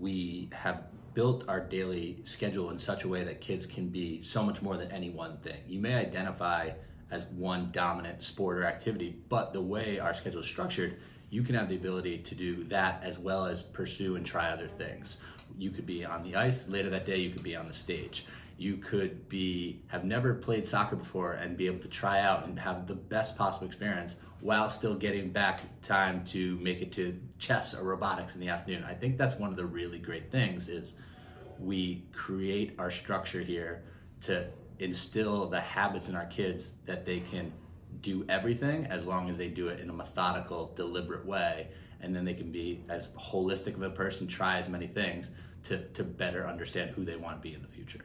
we have built our daily schedule in such a way that kids can be so much more than any one thing. You may identify as one dominant sport or activity, but the way our schedule is structured, you can have the ability to do that as well as pursue and try other things. You could be on the ice later that day, you could be on the stage. You could be have never played soccer before and be able to try out and have the best possible experience while still getting back time to make it to chess or robotics in the afternoon. I think that's one of the really great things is we create our structure here to instill the habits in our kids that they can do everything as long as they do it in a methodical, deliberate way. And then they can be as holistic of a person, try as many things to, to better understand who they want to be in the future.